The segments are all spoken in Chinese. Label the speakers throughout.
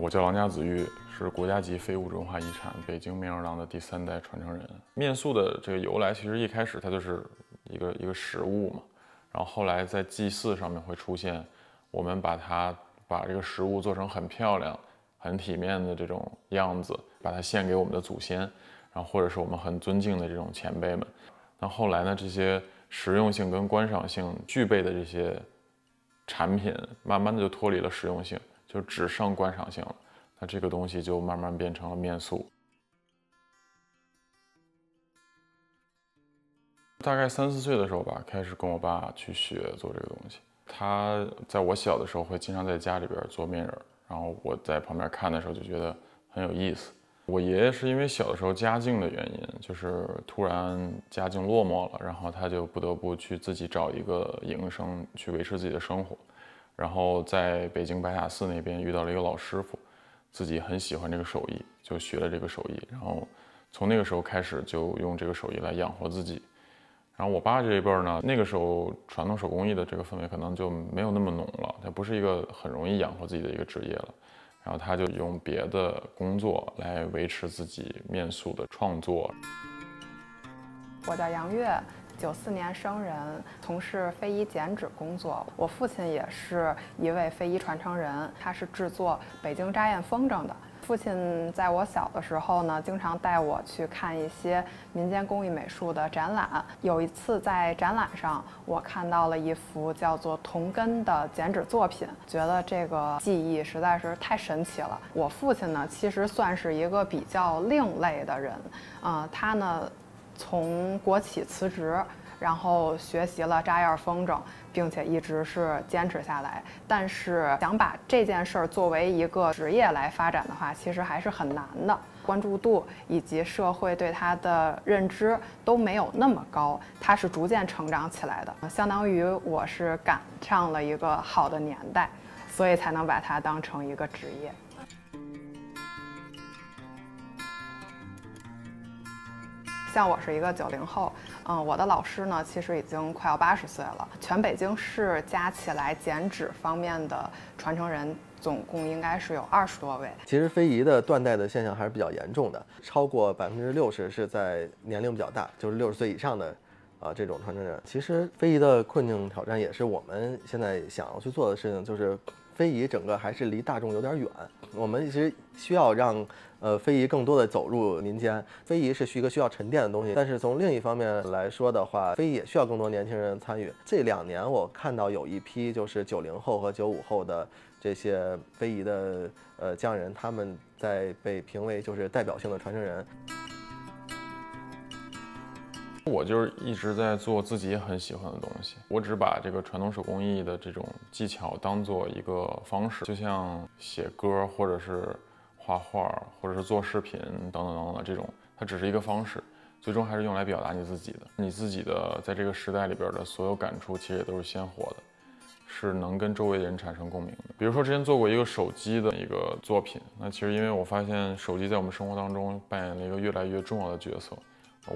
Speaker 1: 我叫郎家子玉，是国家级非物质文化遗产北京面食廊的第三代传承人。面塑的这个由来，其实一开始它就是一个一个食物嘛，然后后来在祭祀上面会出现，我们把它把这个食物做成很漂亮、很体面的这种样子，把它献给我们的祖先，然后或者是我们很尊敬的这种前辈们。那后来呢，这些实用性跟观赏性具备的这些产品，慢慢的就脱离了实用性，就只剩观赏性了。那这个东西就慢慢变成了面塑。大概三四岁的时候吧，开始跟我爸去学做这个东西。他在我小的时候会经常在家里边做面人，然后我在旁边看的时候就觉得很有意思。我爷爷是因为小的时候家境的原因，就是突然家境落寞了，然后他就不得不去自己找一个营生去维持自己的生活，然后在北京白塔寺那边遇到了一个老师傅，自己很喜欢这个手艺，就学了这个手艺，然后从那个时候开始就用这个手艺来养活自己。然后我爸这一辈儿呢，那个时候传统手工艺的这个氛围可能就没有那么浓了，它不是一个很容易养活自己的一个职业了。然后他就用别的工作来维持自己面塑的创作。
Speaker 2: 我叫杨月，九四年生人，从事非遗剪纸工作。我父亲也是一位非遗传承人，他是制作北京扎燕风筝的。父亲在我小的时候呢，经常带我去看一些民间工艺美术的展览。有一次在展览上，我看到了一幅叫做“铜根”的剪纸作品，觉得这个技艺实在是太神奇了。我父亲呢，其实算是一个比较另类的人，啊，他呢，从国企辞职。然后学习了扎燕风筝，并且一直是坚持下来。但是想把这件事儿作为一个职业来发展的话，其实还是很难的。关注度以及社会对他的认知都没有那么高，他是逐渐成长起来的。相当于我是赶上了一个好的年代，所以才能把它当成一个职业。像我是一个九零后，嗯，我的老师呢，其实已经快要八十岁了。全北京市加起来剪纸方面的传承人，总共应该是有二十多位。
Speaker 3: 其实非遗的断代的现象还是比较严重的，超过百分之六十是在年龄比较大，就是六十岁以上的，啊，这种传承人。其实非遗的困境挑战也是我们现在想要去做的事情，就是非遗整个还是离大众有点远。我们其实需要让。呃，非遗更多的走入民间，非遗是一个需要沉淀的东西。但是从另一方面来说的话，非遗也需要更多年轻人参与。这两年我看到有一批就是九零后和九五后的这些非遗的呃匠人，他们在被评为就是代表性的传承人。
Speaker 1: 我就是一直在做自己很喜欢的东西，我只把这个传统手工艺的这种技巧当做一个方式，就像写歌或者是。画画或者是做视频等等等等的，这种它只是一个方式，最终还是用来表达你自己的。你自己的在这个时代里边的所有感触，其实也都是鲜活的，是能跟周围的人产生共鸣的。比如说之前做过一个手机的一个作品，那其实因为我发现手机在我们生活当中扮演了一个越来越重要的角色，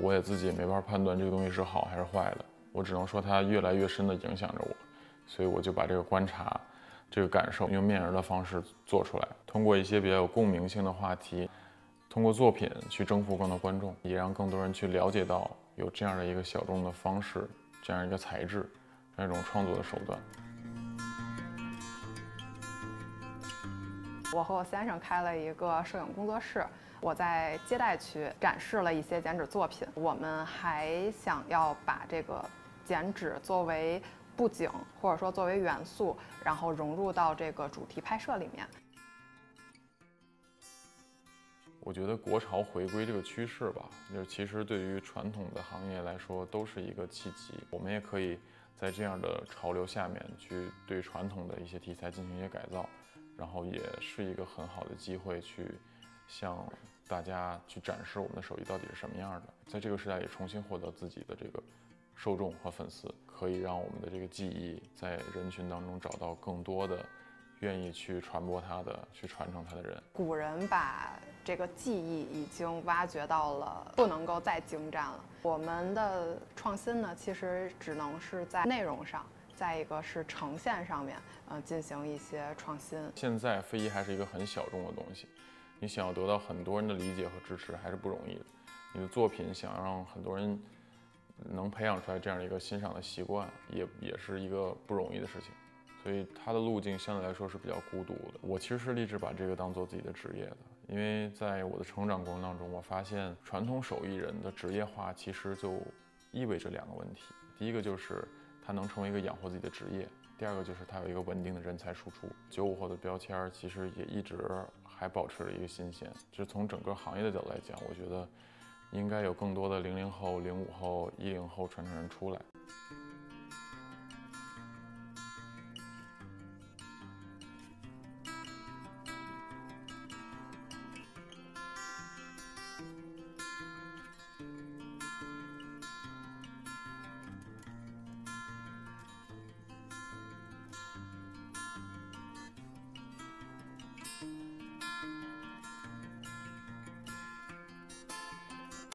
Speaker 1: 我也自己也没法判断这个东西是好还是坏的，我只能说它越来越深的影响着我，所以我就把这个观察。这个感受用面人的方式做出来，通过一些比较有共鸣性的话题，通过作品去征服更多观众，也让更多人去了解到有这样的一个小众的方式，这样一个材质，这样一种创作的手段。
Speaker 2: 我和我先生开了一个摄影工作室，我在接待区展示了一些剪纸作品。我们还想要把这个剪纸作为。布景，或者说作为元素，然后融入到这个主题拍摄里面。
Speaker 1: 我觉得国潮回归这个趋势吧，就是其实对于传统的行业来说都是一个契机。我们也可以在这样的潮流下面去对传统的一些题材进行一些改造，然后也是一个很好的机会去向大家去展示我们的手艺到底是什么样的，在这个时代也重新获得自己的这个。受众和粉丝可以让我们的这个技艺在人群当中找到更多的愿意去传播它的、去传承它的人。
Speaker 2: 古人把这个技艺已经挖掘到了不能够再精湛了。我们的创新呢，其实只能是在内容上。再一个是呈现上面，呃，进行一些创新。
Speaker 1: 现在非遗还是一个很小众的东西，你想要得到很多人的理解和支持还是不容易的。你的作品想让很多人能培养出来这样的一个欣赏的习惯，也也是一个不容易的事情。所以它的路径相对来说是比较孤独的。我其实是立志把这个当做自己的职业的，因为在我的成长过程当中，我发现传统手艺人的职业化其实就意味着两个问题：第一个就是他能成为一个养活自己的职业；第二个就是他有一个稳定的人才输出。九五后的标签其实也一直还保持着一个新鲜。就是从整个行业的角度来讲，我觉得应该有更多的零零后、零五后、一零后传承人出来。